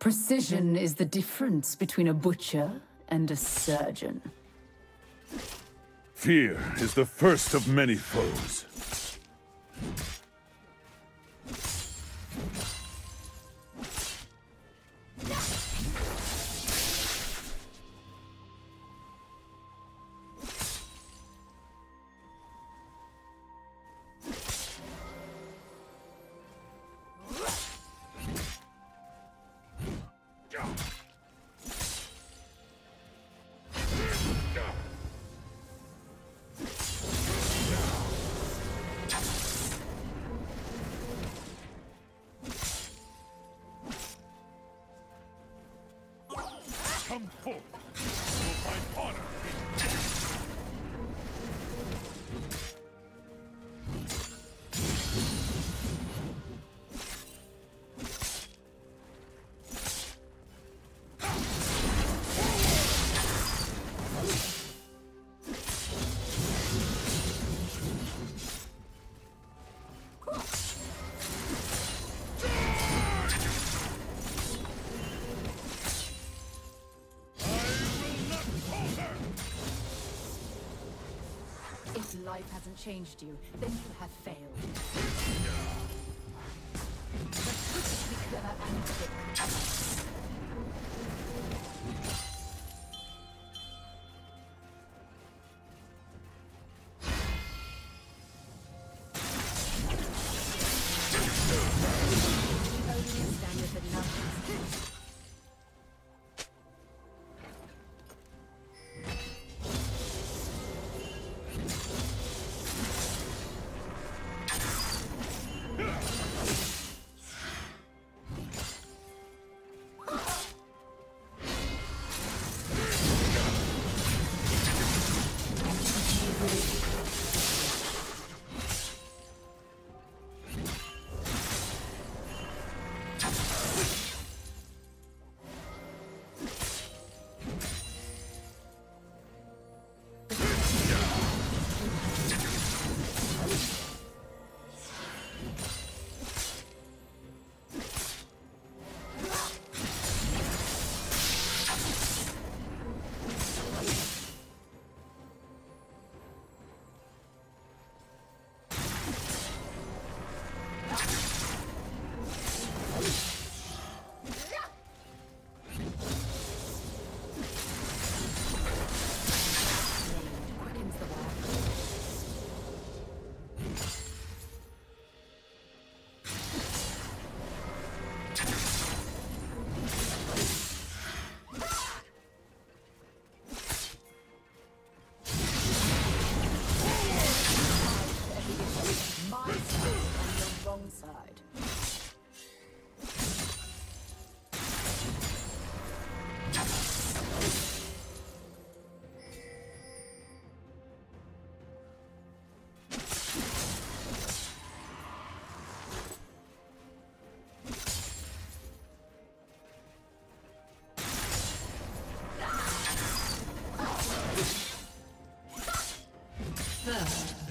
Precision is the difference between a butcher and a surgeon. Fear is the first of many foes. life hasn't changed you, then you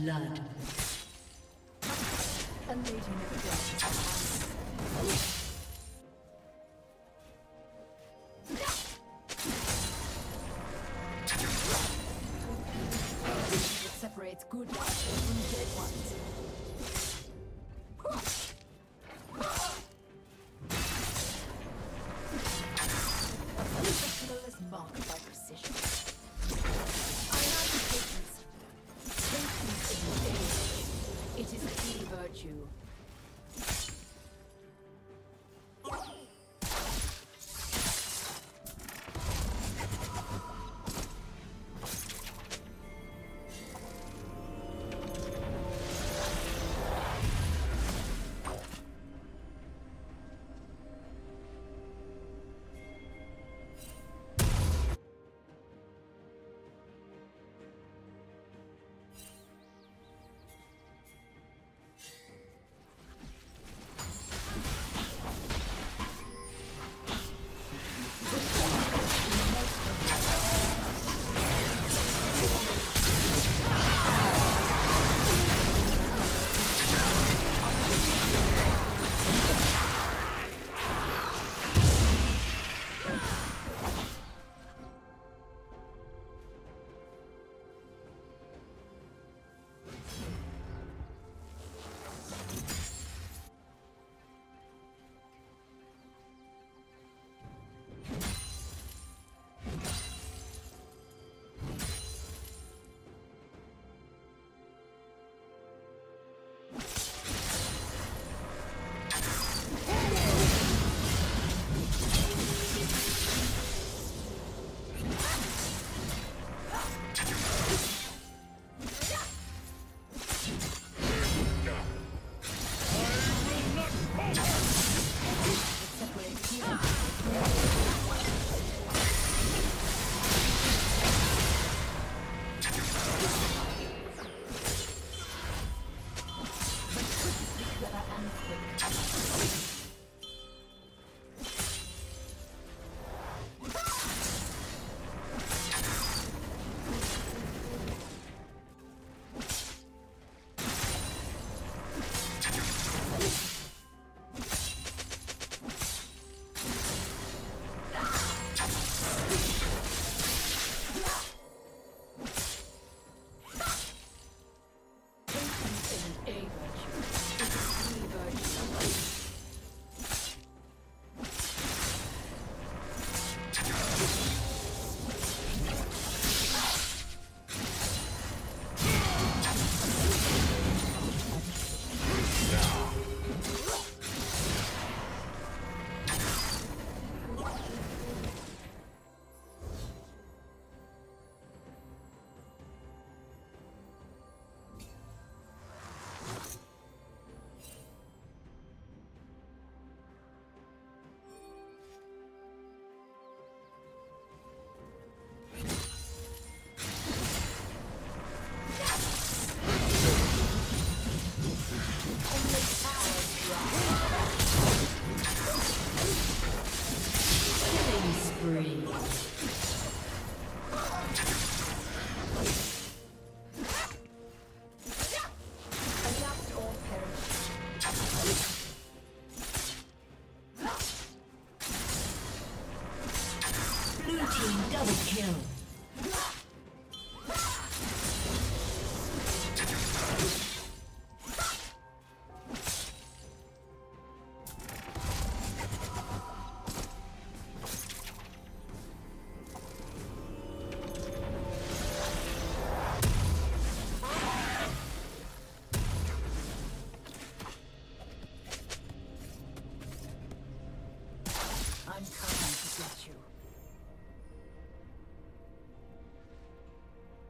Blood.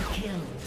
Double kill.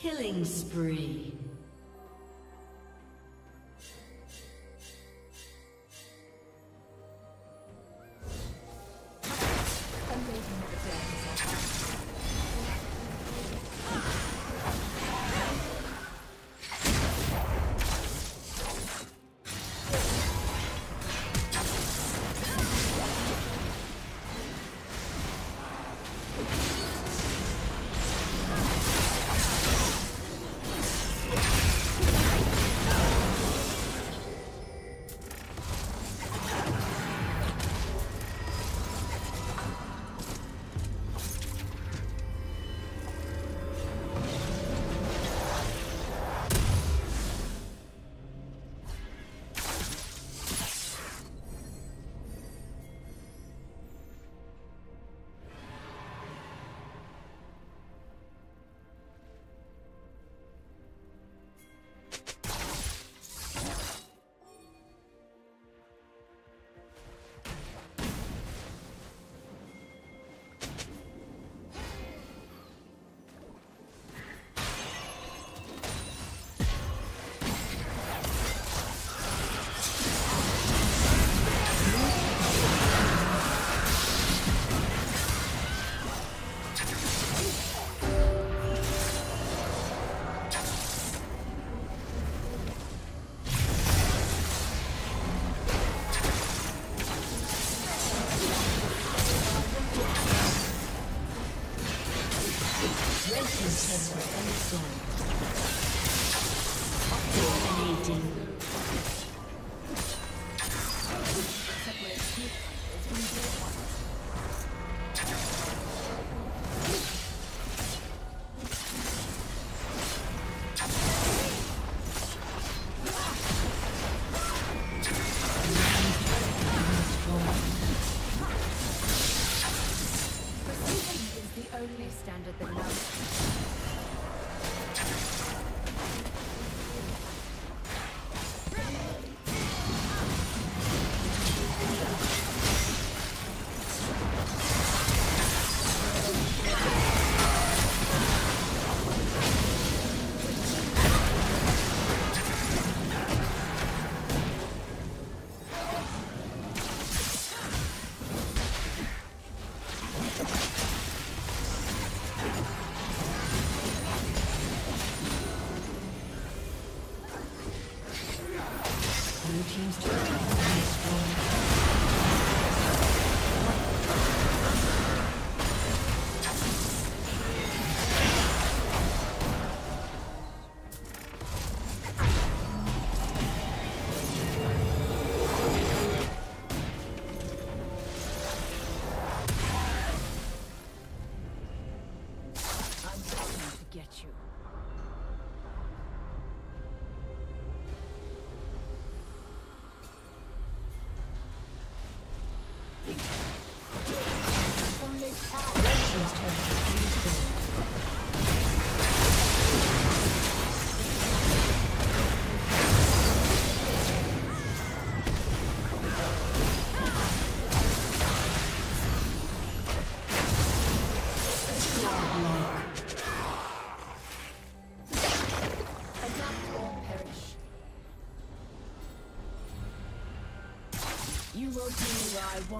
Killing spree.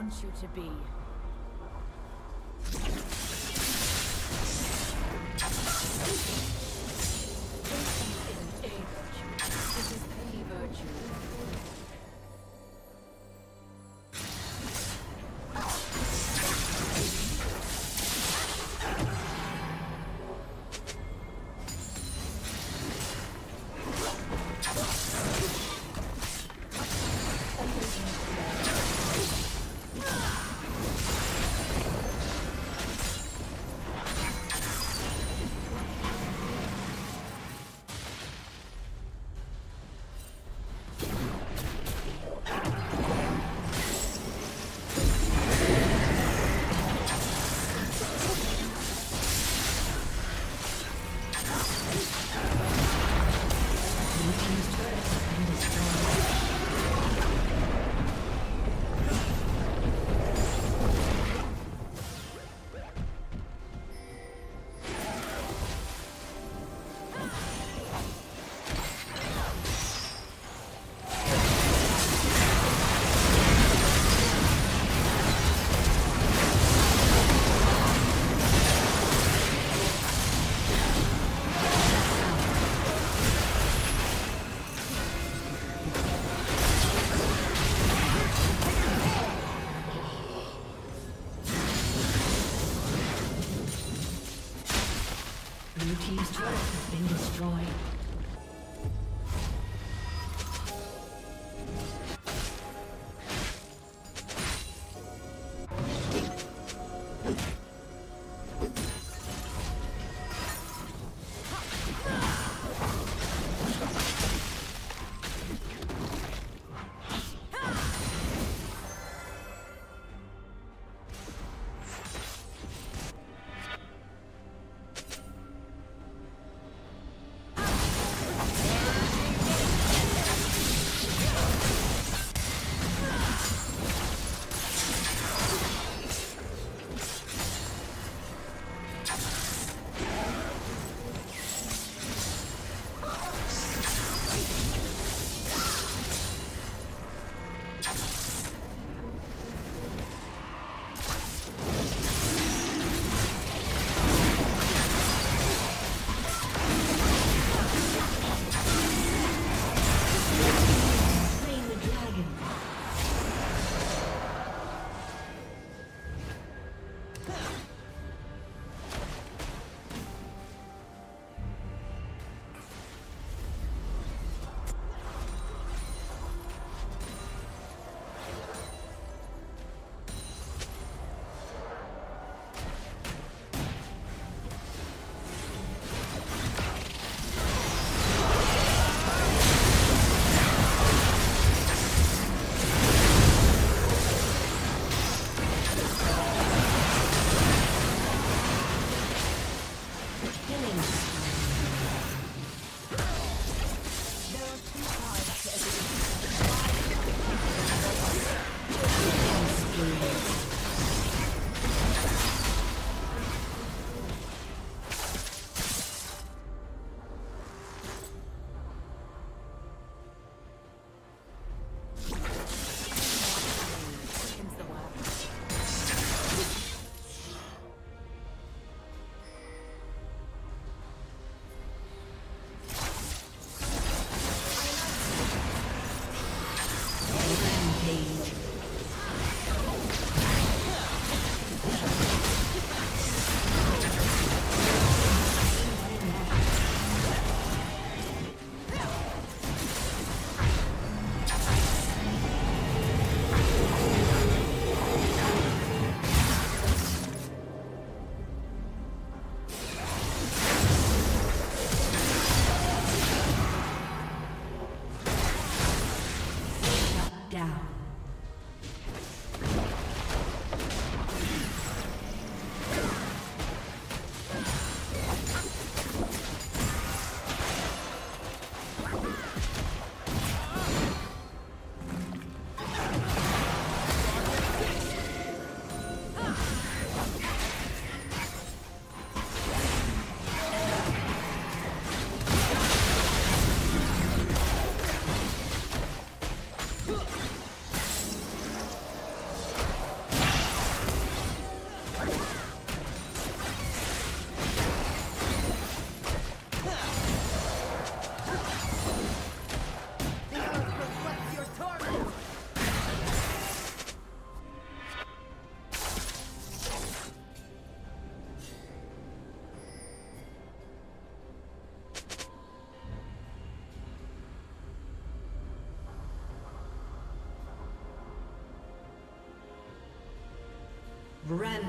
Want you to be.